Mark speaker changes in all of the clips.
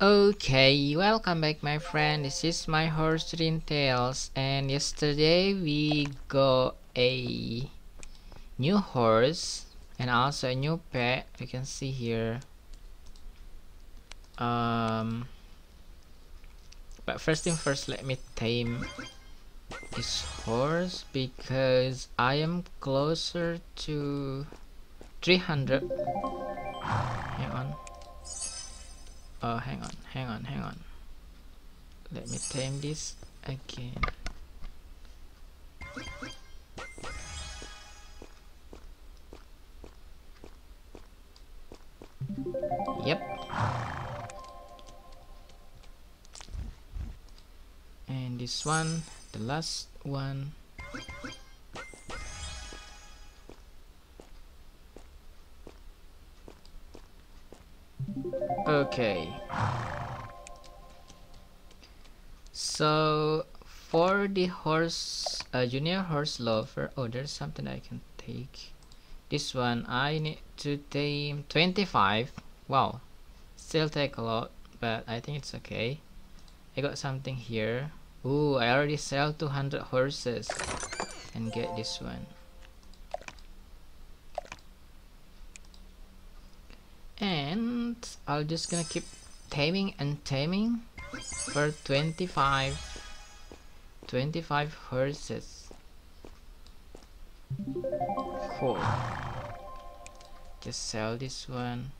Speaker 1: Okay, welcome back my friend. This is my horse Tales and yesterday we got a new horse and also a new pet. You can see here. Um but first thing first let me tame this horse because I am closer to 300 hang on oh hang on hang on hang on. Let me tame this again. Yep. And this one the last one okay. So for the horse uh, junior horse lover oh there's something I can take. This one I need to tame 25 wow. Still take a lot but I think it's okay. I got something here. Ooh, I already sell 200 horses and get this one I'll just gonna keep taming and taming for 25 25 horses. Cool. Just sell this one.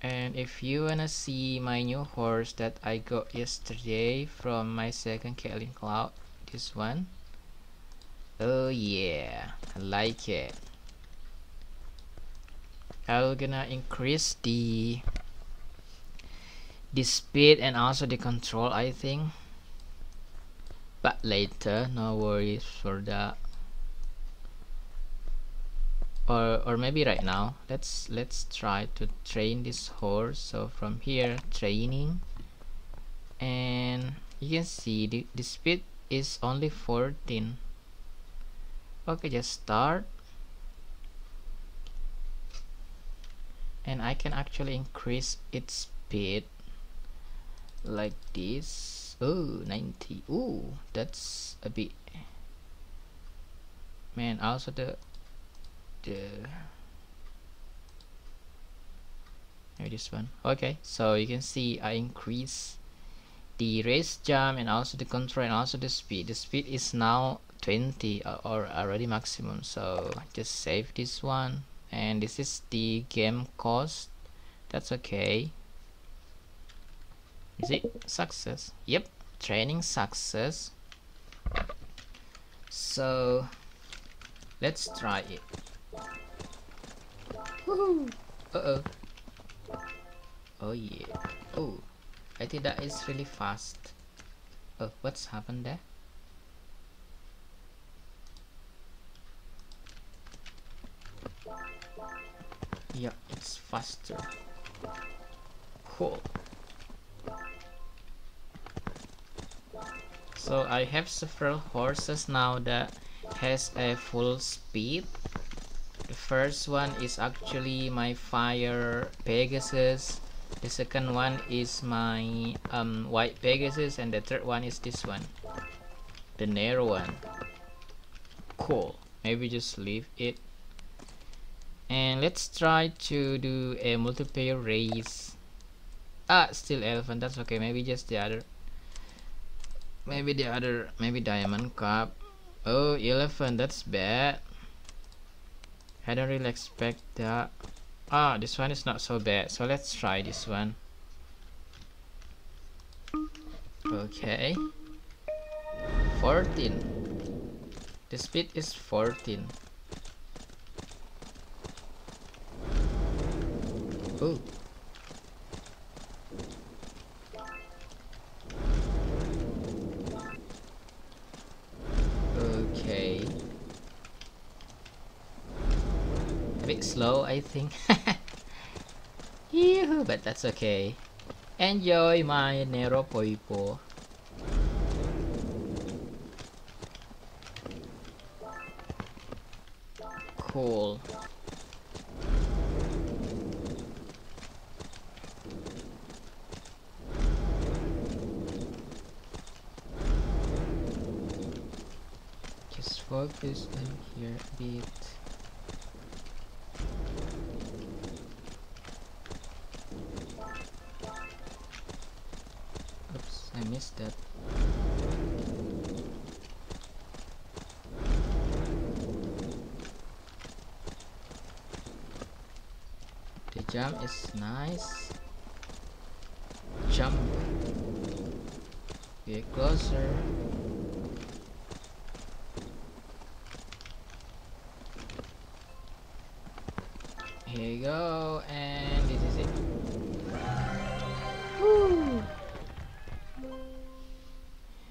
Speaker 1: And if you wanna see my new horse that I got yesterday from my second Caitlin Cloud this one. Oh yeah. I like it I'm gonna increase the the speed and also the control I think. But later no worries for that. Or or maybe right now let's let's try to train this horse. So from here training. And you can see the, the speed is only 14 okay just start and I can actually increase its speed like this. Oh 90 oh that's a bit. Man also the the maybe this one. Okay so you can see I increase the race jump and also the control and also the speed. The speed is now 20 uh, or already maximum. So just save this one and this is the game cost. That's okay. Is it success? Yep training success. So let's try it. Uh-oh. Oh yeah. Oh I think that is really fast. Oh what's happened there yeah it's faster. Cool. So I have several horses now that has a full speed. The first one is actually my fire Pegasus. The second one is my um, white Pegasus and the third one is this one. The narrow one. Cool. Maybe just leave it and let's try to do a multiplayer race. Ah still elephant that's okay. Maybe just the other maybe the other maybe diamond cup. Oh elephant that's bad. I don't really expect that. Ah this one is not so bad so let's try this one. Okay. 14 the speed is 14 Ooh. Okay. A bit slow, I think. Yoo, but that's okay. Enjoy my Nero Poipo. Cool. Focus in here a. Oops, I missed that. The jump is nice. Jump. Get closer. Here you go, and this is it. Woo!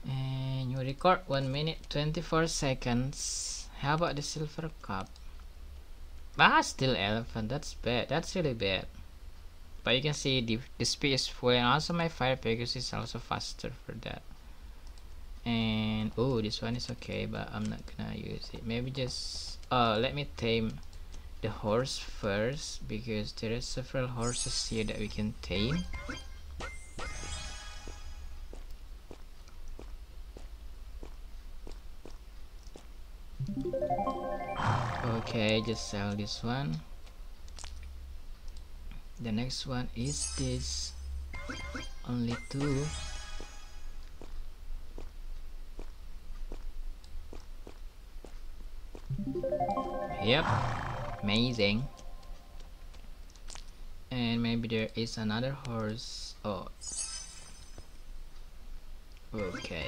Speaker 1: And you record 1 minute 24 seconds. How about the silver cup? Ah, still elephant. That's bad. That's really bad. But you can see the, the speed is full and also my fire Pegasus is also faster for that. And oh, this one is okay, but I'm not gonna use it. Maybe just uh, let me tame the horse first because there are several horses here that we can tame. Okay just sell this one. The next one is this. Only two. Yep amazing. And maybe there is another horse. Oh. Okay.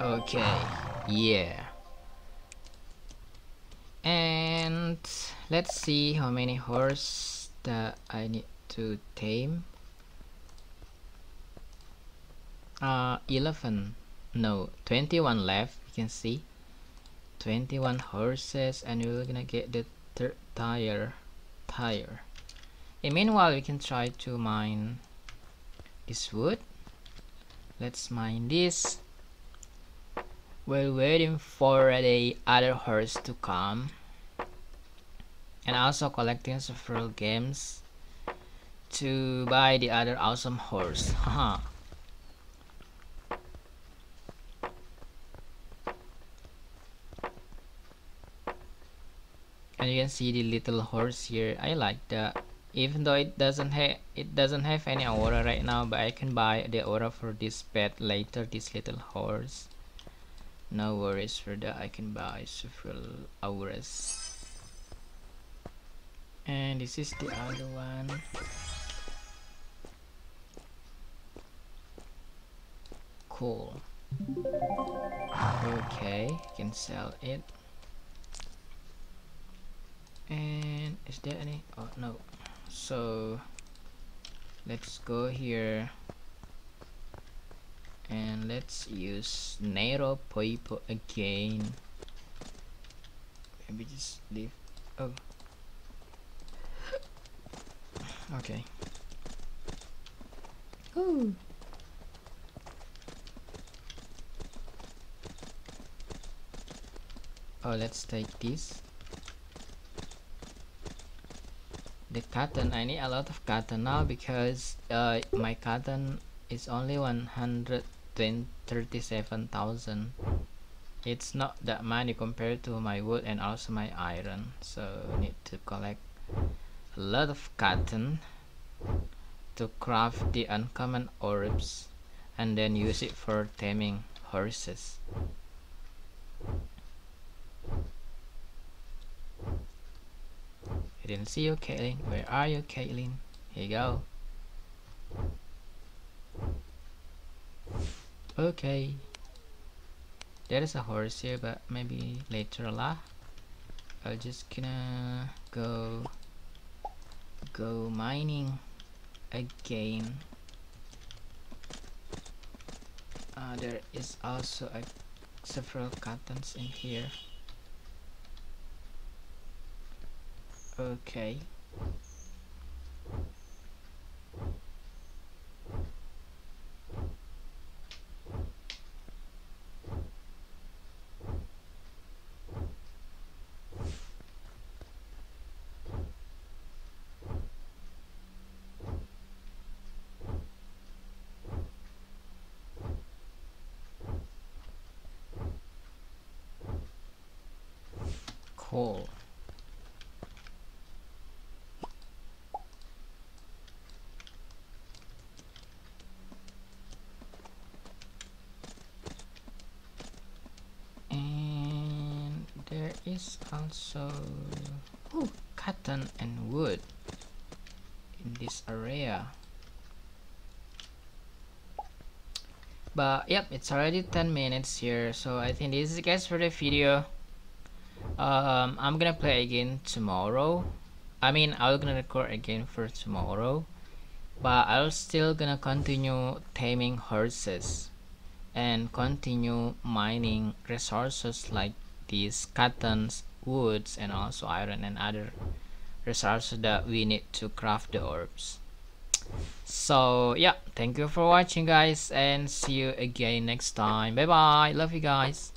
Speaker 1: Okay. Yeah. And let's see how many horse that I need to tame uh 11 no 21 left. You can see. 21 horses and we're gonna get the third tire. Tire. And meanwhile we can try to mine this wood. Let's mine this. While waiting for the other horse to come. And also collecting several games to buy the other awesome horse. Haha and you can see the little horse here. I like that. Even though it doesn't have it doesn't have any aura right now but I can buy the aura for this pet later this little horse. No worries for that. I can buy several auras. And this is the other one. Cool. Okay can sell it and is there any oh no. So let's go here. And let's use Nero Poipo again. Maybe just leave oh. Okay. Ooh. oh let's take this the cotton I need a lot of cotton now because uh, my cotton is only 137,000 it's not that many compared to my wood and also my iron so need to collect a lot of cotton to craft the uncommon orbs and then use it for taming horses Didn't see you, Caitlin. Where are you, Caitlin? Here you go. Okay. There is a horse here, but maybe later lah. I'm just gonna go go mining again. Uh, there is also a, several cottons in here. Okay. Cool. Is also ooh, cotton and wood in this area. But yep it's already 10 minutes here so I think this is guys for the video. Um, I'm gonna play again tomorrow. I mean I'm gonna record again for tomorrow but I'll still gonna continue taming horses and continue mining resources like these cottons woods and also iron and other resources that we need to craft the orbs. So yeah thank you for watching guys and see you again next time. Bye bye love you guys